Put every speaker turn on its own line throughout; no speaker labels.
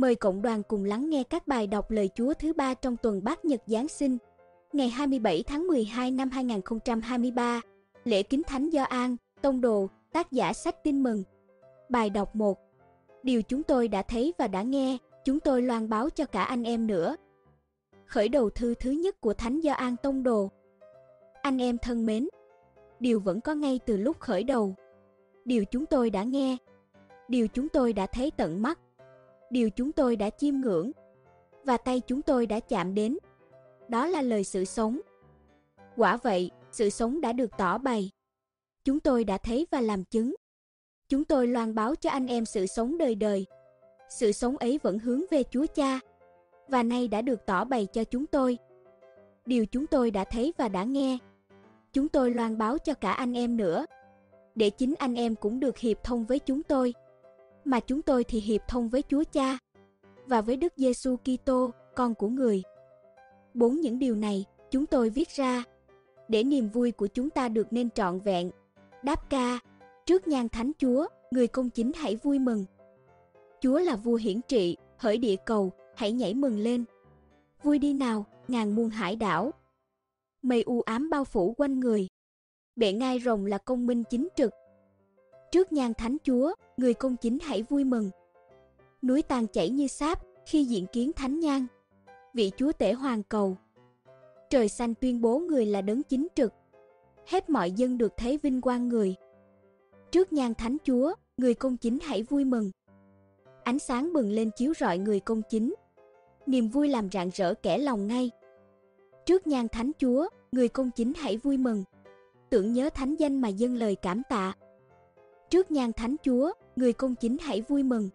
Mời cộng đoàn cùng lắng nghe các bài đọc lời Chúa thứ ba trong tuần Bát Nhật Giáng sinh, ngày 27 tháng 12 năm 2023, lễ kính thánh do An, Tông Đồ, tác giả sách tin mừng. Bài đọc 1 Điều chúng tôi đã thấy và đã nghe, chúng tôi loan báo cho cả anh em nữa. Khởi đầu thư thứ nhất của Thánh Do An Tông Đồ Anh em thân mến, điều vẫn có ngay từ lúc khởi đầu. Điều chúng tôi đã nghe, điều chúng tôi đã thấy tận mắt, điều chúng tôi đã chiêm ngưỡng và tay chúng tôi đã chạm đến. Đó là lời sự sống. Quả vậy, sự sống đã được tỏ bày. Chúng tôi đã thấy và làm chứng. Chúng tôi loan báo cho anh em sự sống đời đời. Sự sống ấy vẫn hướng về Chúa Cha và nay đã được tỏ bày cho chúng tôi. Điều chúng tôi đã thấy và đã nghe, chúng tôi loan báo cho cả anh em nữa, để chính anh em cũng được hiệp thông với chúng tôi mà chúng tôi thì hiệp thông với Chúa Cha và với Đức Giêsu Kitô, con của người. Bốn những điều này chúng tôi viết ra để niềm vui của chúng ta được nên trọn vẹn. Đáp ca, trước nhan thánh Chúa, người công chính hãy vui mừng. Chúa là vua hiển trị, hỡi địa cầu, hãy nhảy mừng lên. Vui đi nào, ngàn muôn hải đảo. Mây u ám bao phủ quanh người. Bệ ngai rồng là công minh chính trực, Trước nhan thánh chúa, người công chính hãy vui mừng. Núi tàn chảy như sáp khi diện kiến thánh nhan. Vị chúa tể hoàng cầu. Trời xanh tuyên bố người là đấng chính trực. Hết mọi dân được thấy vinh quang người. Trước nhan thánh chúa, người công chính hãy vui mừng. Ánh sáng bừng lên chiếu rọi người công chính. Niềm vui làm rạng rỡ kẻ lòng ngay. Trước nhan thánh chúa, người công chính hãy vui mừng. Tưởng nhớ thánh danh mà dâng lời cảm tạ. Trước nhan thánh Chúa, người công chính hãy vui mừng.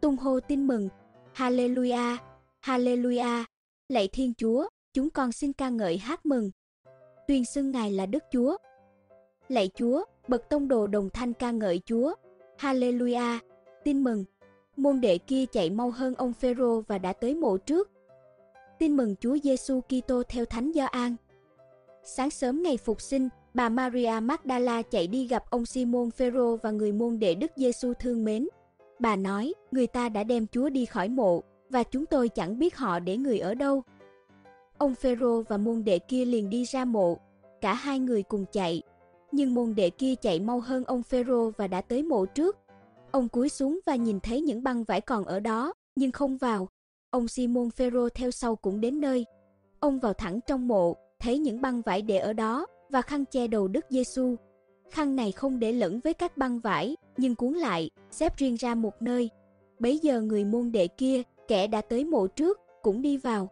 Tung hô tin mừng, Hallelujah, Hallelujah, lạy Thiên Chúa, chúng con xin ca ngợi hát mừng. Tuyên xưng Ngài là Đức Chúa. Lạy Chúa, bậc tông đồ đồng thanh ca ngợi Chúa. Hallelujah, tin mừng. Môn đệ kia chạy mau hơn ông Phêrô và đã tới mộ trước. Tin mừng Chúa Giêsu Kitô theo Thánh Gioan. Sáng sớm ngày phục sinh, Bà Maria Magdala chạy đi gặp ông Simon Phêrô và người môn đệ Đức Giêsu thương mến. Bà nói, người ta đã đem Chúa đi khỏi mộ và chúng tôi chẳng biết họ để người ở đâu. Ông Phêrô và môn đệ kia liền đi ra mộ, cả hai người cùng chạy, nhưng môn đệ kia chạy mau hơn ông Phêrô và đã tới mộ trước. Ông cúi xuống và nhìn thấy những băng vải còn ở đó, nhưng không vào. Ông Simon Phêrô theo sau cũng đến nơi. Ông vào thẳng trong mộ, thấy những băng vải để ở đó và khăn che đầu Đức Giêsu. Khăn này không để lẫn với các băng vải, nhưng cuốn lại, xếp riêng ra một nơi. Bấy giờ người môn đệ kia, kẻ đã tới mộ trước, cũng đi vào.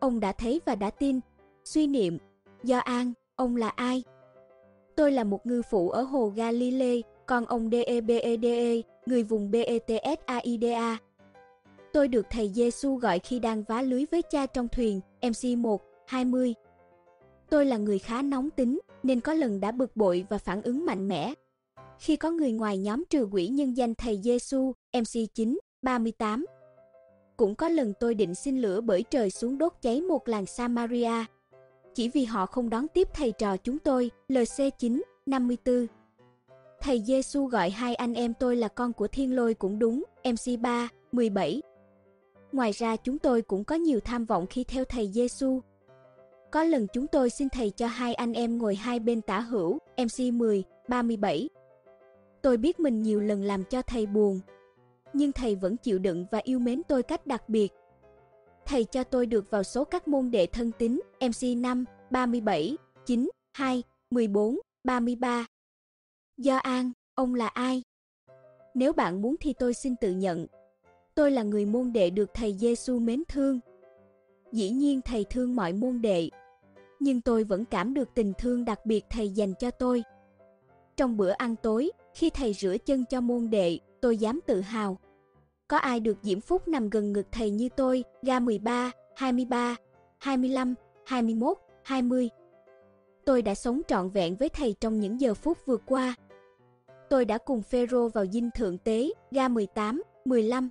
Ông đã thấy và đã tin. Suy niệm, do an, ông là ai? Tôi là một ngư phụ ở hồ Galilee, còn ông Debede, e, người vùng Betsaida. Tôi được thầy Giêsu gọi khi đang vá lưới với cha trong thuyền, MC 1, 20. Tôi là người khá nóng tính, nên có lần đã bực bội và phản ứng mạnh mẽ. Khi có người ngoài nhóm trừ quỷ nhân danh thầy Giêsu, MC9, 38. Cũng có lần tôi định xin lửa bởi trời xuống đốt cháy một làng Samaria. Chỉ vì họ không đón tiếp thầy trò chúng tôi, LC9, 54. Thầy Giêsu gọi hai anh em tôi là con của thiên lôi cũng đúng, MC3, 17. Ngoài ra chúng tôi cũng có nhiều tham vọng khi theo thầy Giêsu, có lần chúng tôi xin thầy cho hai anh em ngồi hai bên tả hữu, MC 10, 37. Tôi biết mình nhiều lần làm cho thầy buồn, nhưng thầy vẫn chịu đựng và yêu mến tôi cách đặc biệt. Thầy cho tôi được vào số các môn đệ thân tín, MC 5, 37, 9, 2, 14, 33. Do An, ông là ai? Nếu bạn muốn thì tôi xin tự nhận. Tôi là người môn đệ được thầy Giêsu mến thương. Dĩ nhiên thầy thương mọi môn đệ, nhưng tôi vẫn cảm được tình thương đặc biệt thầy dành cho tôi. Trong bữa ăn tối, khi thầy rửa chân cho môn đệ, tôi dám tự hào. Có ai được diễm phúc nằm gần ngực thầy như tôi, ga 13, 23, 25, 21, 20. Tôi đã sống trọn vẹn với thầy trong những giờ phút vừa qua. Tôi đã cùng Phêrô vào dinh thượng tế, ga 18, 15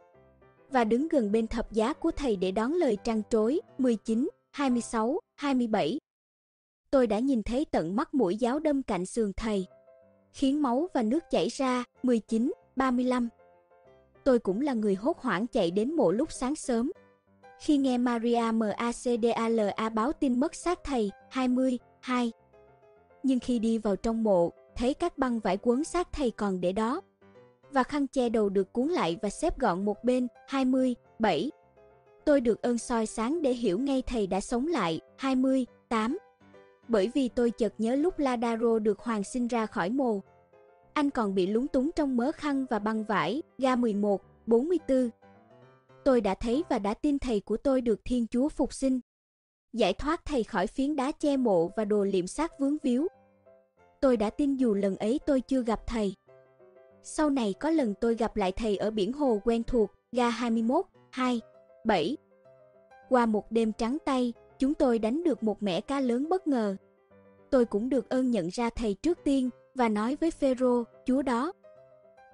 và đứng gần bên thập giá của thầy để đón lời trăng trối 19, 26, 27 tôi đã nhìn thấy tận mắt mũi giáo đâm cạnh sườn thầy, khiến máu và nước chảy ra 19, 35. tôi cũng là người hốt hoảng chạy đến mộ lúc sáng sớm. Khi nghe Maria Macdala báo tin mất xác thầy 20, 2. Nhưng khi đi vào trong mộ, thấy các băng vải quấn xác thầy còn để đó. Và khăn che đầu được cuốn lại và xếp gọn một bên 20, 7. Tôi được ơn soi sáng để hiểu ngay thầy đã sống lại 20, 8. Bởi vì tôi chợt nhớ lúc Ladaro được hoàng sinh ra khỏi mồ. Anh còn bị lúng túng trong mớ khăn và băng vải, ga 11, 44. Tôi đã thấy và đã tin thầy của tôi được Thiên Chúa phục sinh. Giải thoát thầy khỏi phiến đá che mộ và đồ liệm xác vướng víu. Tôi đã tin dù lần ấy tôi chưa gặp thầy. Sau này có lần tôi gặp lại thầy ở biển hồ quen thuộc, ga 21, 2, 7. Qua một đêm trắng tay, chúng tôi đánh được một mẻ cá lớn bất ngờ. Tôi cũng được ơn nhận ra thầy trước tiên và nói với Phêrô, Chúa đó.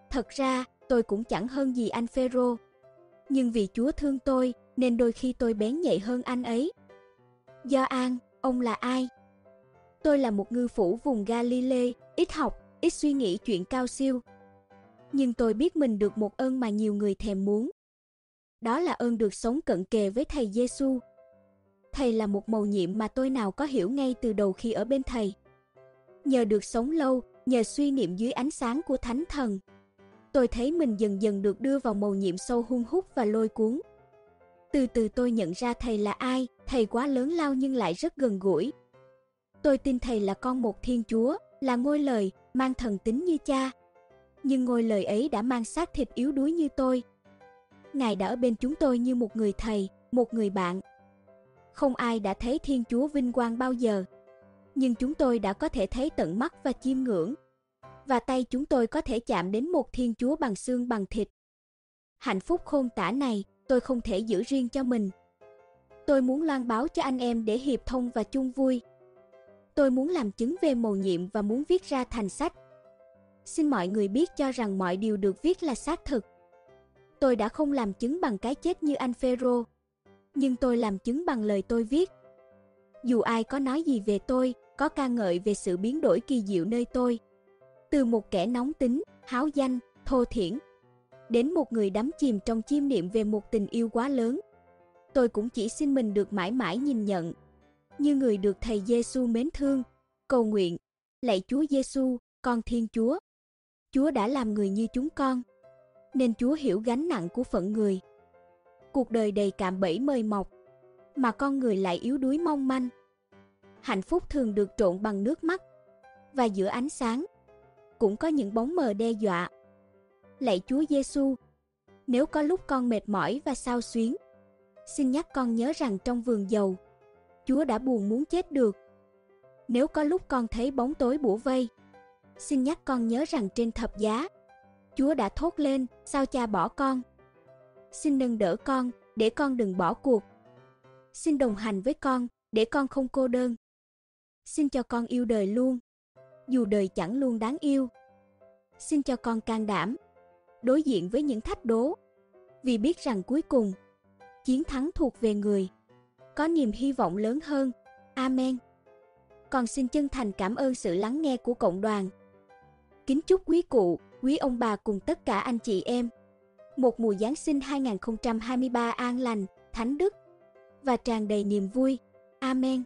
Thật ra, tôi cũng chẳng hơn gì anh Phêrô. Nhưng vì Chúa thương tôi, nên đôi khi tôi bén nhạy hơn anh ấy. Do An, ông là ai? Tôi là một ngư phủ vùng Galilee, ít học, ít suy nghĩ chuyện cao siêu. Nhưng tôi biết mình được một ơn mà nhiều người thèm muốn. Đó là ơn được sống cận kề với Thầy Giêsu. Thầy là một mầu nhiệm mà tôi nào có hiểu ngay từ đầu khi ở bên Thầy. Nhờ được sống lâu, nhờ suy niệm dưới ánh sáng của Thánh Thần, tôi thấy mình dần dần được đưa vào mầu nhiệm sâu hung hút và lôi cuốn. Từ từ tôi nhận ra thầy là ai, thầy quá lớn lao nhưng lại rất gần gũi. Tôi tin thầy là con một thiên chúa, là ngôi lời, mang thần tính như cha. Nhưng ngôi lời ấy đã mang xác thịt yếu đuối như tôi. Ngài đã ở bên chúng tôi như một người thầy, một người bạn. Không ai đã thấy thiên chúa vinh quang bao giờ. Nhưng chúng tôi đã có thể thấy tận mắt và chiêm ngưỡng. Và tay chúng tôi có thể chạm đến một thiên chúa bằng xương bằng thịt. Hạnh phúc khôn tả này, tôi không thể giữ riêng cho mình. Tôi muốn loan báo cho anh em để hiệp thông và chung vui. Tôi muốn làm chứng về mầu nhiệm và muốn viết ra thành sách. Xin mọi người biết cho rằng mọi điều được viết là xác thực. Tôi đã không làm chứng bằng cái chết như anh Phêrô, nhưng tôi làm chứng bằng lời tôi viết. Dù ai có nói gì về tôi, có ca ngợi về sự biến đổi kỳ diệu nơi tôi, từ một kẻ nóng tính, háo danh, thô thiển, đến một người đắm chìm trong chiêm niệm về một tình yêu quá lớn. Tôi cũng chỉ xin mình được mãi mãi nhìn nhận, như người được Thầy Giêsu mến thương, cầu nguyện, lạy Chúa Giêsu, con Thiên Chúa. Chúa đã làm người như chúng con, nên Chúa hiểu gánh nặng của phận người. Cuộc đời đầy cạm bẫy mời mọc, mà con người lại yếu đuối mong manh. Hạnh phúc thường được trộn bằng nước mắt, và giữa ánh sáng cũng có những bóng mờ đe dọa. Lạy Chúa Giêsu, nếu có lúc con mệt mỏi và sao xuyến, xin nhắc con nhớ rằng trong vườn dầu, Chúa đã buồn muốn chết được. Nếu có lúc con thấy bóng tối bủa vây, xin nhắc con nhớ rằng trên thập giá, Chúa đã thốt lên, sao cha bỏ con? Xin nâng đỡ con, để con đừng bỏ cuộc. Xin đồng hành với con, để con không cô đơn. Xin cho con yêu đời luôn, dù đời chẳng luôn đáng yêu. Xin cho con can đảm, đối diện với những thách đố, vì biết rằng cuối cùng, chiến thắng thuộc về người. Có niềm hy vọng lớn hơn. Amen. Còn xin chân thành cảm ơn sự lắng nghe của cộng đoàn. Kính chúc quý cụ, quý ông bà cùng tất cả anh chị em. Một mùa Giáng sinh 2023 an lành, thánh đức và tràn đầy niềm vui. Amen.